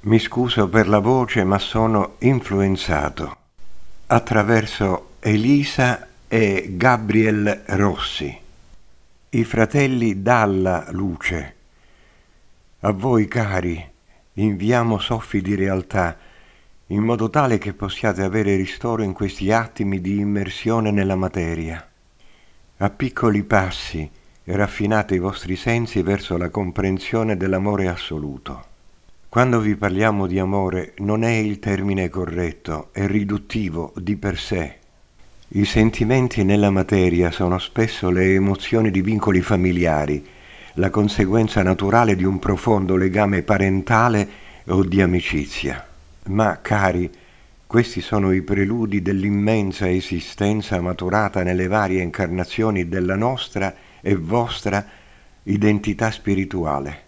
Mi scuso per la voce, ma sono influenzato attraverso Elisa e Gabriel Rossi, i fratelli dalla luce. A voi cari inviamo soffi di realtà in modo tale che possiate avere ristoro in questi attimi di immersione nella materia. A piccoli passi raffinate i vostri sensi verso la comprensione dell'amore assoluto. Quando vi parliamo di amore non è il termine corretto, è riduttivo di per sé. I sentimenti nella materia sono spesso le emozioni di vincoli familiari, la conseguenza naturale di un profondo legame parentale o di amicizia. Ma, cari, questi sono i preludi dell'immensa esistenza maturata nelle varie incarnazioni della nostra e vostra identità spirituale.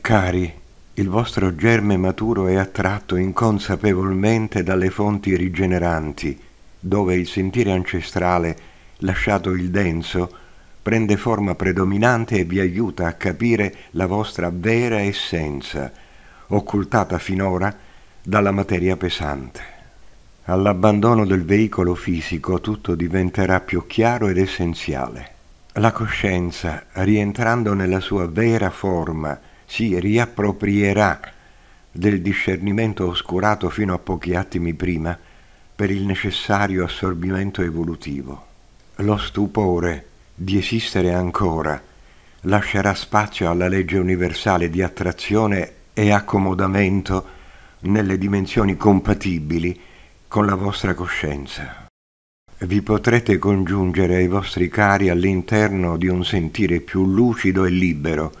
Cari, il vostro germe maturo è attratto inconsapevolmente dalle fonti rigeneranti, dove il sentire ancestrale, lasciato il denso, prende forma predominante e vi aiuta a capire la vostra vera essenza, occultata finora dalla materia pesante. All'abbandono del veicolo fisico tutto diventerà più chiaro ed essenziale. La coscienza, rientrando nella sua vera forma, si riapproprierà del discernimento oscurato fino a pochi attimi prima per il necessario assorbimento evolutivo. Lo stupore di esistere ancora lascerà spazio alla legge universale di attrazione e accomodamento nelle dimensioni compatibili con la vostra coscienza. Vi potrete congiungere ai vostri cari all'interno di un sentire più lucido e libero,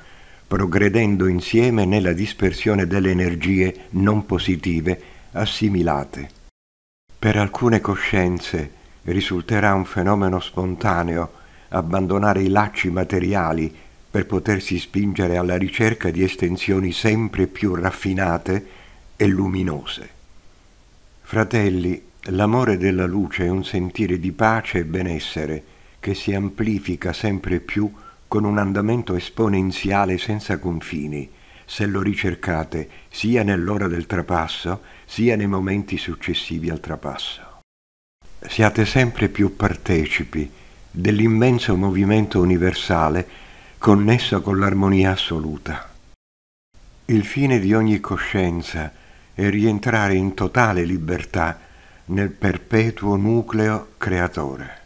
progredendo insieme nella dispersione delle energie non positive assimilate. Per alcune coscienze risulterà un fenomeno spontaneo abbandonare i lacci materiali per potersi spingere alla ricerca di estensioni sempre più raffinate e luminose. Fratelli, l'amore della luce è un sentire di pace e benessere che si amplifica sempre più con un andamento esponenziale senza confini, se lo ricercate sia nell'ora del trapasso, sia nei momenti successivi al trapasso. Siate sempre più partecipi dell'immenso movimento universale connesso con l'armonia assoluta. Il fine di ogni coscienza è rientrare in totale libertà nel perpetuo nucleo creatore.